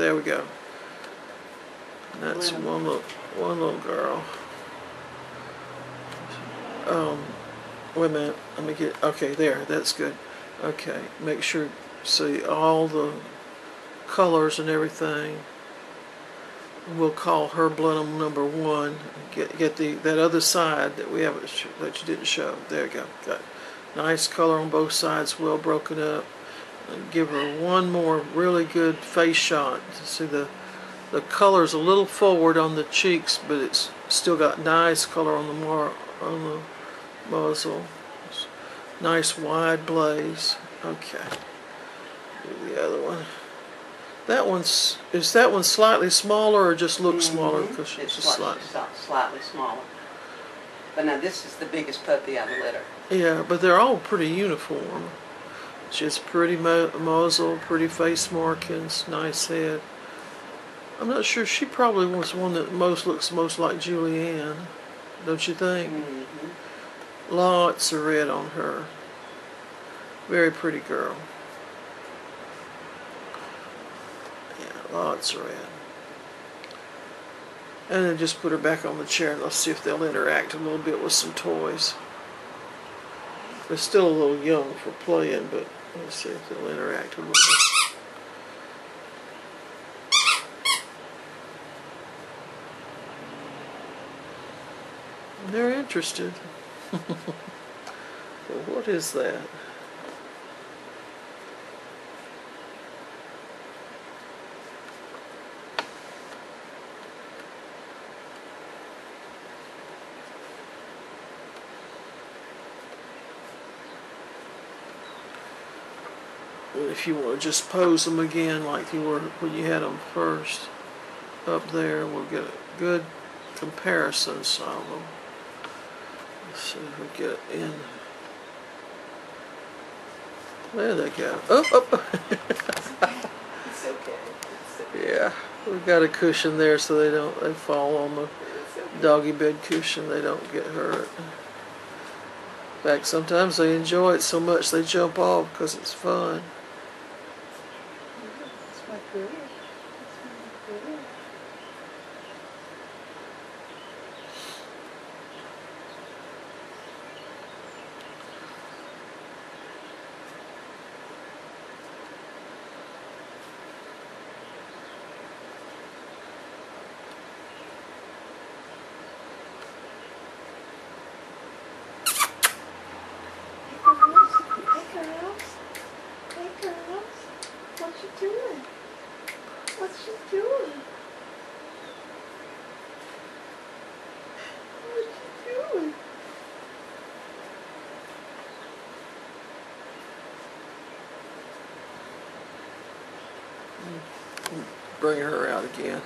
There we go. And that's one little, one little girl. Um, wait a minute, let me get, okay, there, that's good. Okay, make sure, see all the colors and everything. We'll call her Blenheim number one. Get get the that other side that we haven't that you didn't show. There you go. Got nice color on both sides, well broken up. Give her one more really good face shot. to See the the color's a little forward on the cheeks, but it's still got nice color on the mar on the muzzle. Nice wide blaze. Okay. Do the other one. That one's is that one slightly smaller or just looks smaller Mhm. because she's It's just slightly, slightly smaller. But now this is the biggest puppy of the litter. Yeah, but they're all pretty uniform. Just pretty mu- muzzle, pretty face markings, nice head. I'm not sure. She probably was one that most looks most like Julianne, don't you think? Mm-hmm. Lots of red on her. Very pretty girl. Yeah, lots of red. And then just put her back on the chair and let's see if they'll interact a little bit with some toys. They're still a little young for playing, but let's see if they'll interact a little. They're interested. Well, what is that? If you want to just pose them again like you were when you had them first up there, we'll get a good comparisons of them. Let's see if we get in. There they go. Oh, oh. It's okay. It's okay. yeah. We've got a cushion there so they don't they fall on the doggy bed cushion. They don't get hurt. In fact, sometimes they enjoy it so much they jump off because it's fun. That's my girl. That's my girl. Hey girls, hey girls, hey girls, what you doing? What you doing? What you doing? Bring her out again.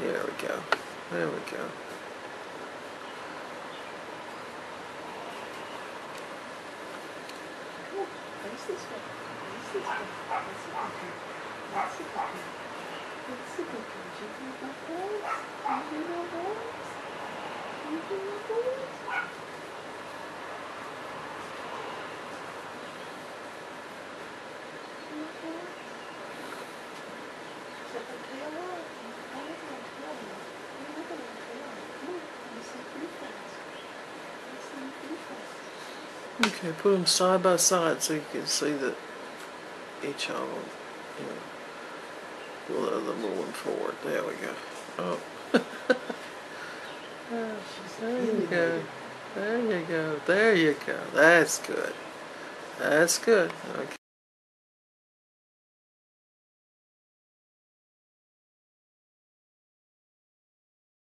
There we go. There we go. Come on, face this way. Face this way. That's a good girl. That's a good girl. That's a good girl. You hear my voice? You hear my voice? You hear my voice? Hear my voice? Set the tail up. Oh, look at that tail. Oh, look at that tail. Come on, let me see pretty fast. Let me see pretty fast. Okay, put them side by side so you can see that each of them, you know, pull the other one forward. There we go. Oh. oh there you go. There you go. There you go. That's good. That's good. Okay.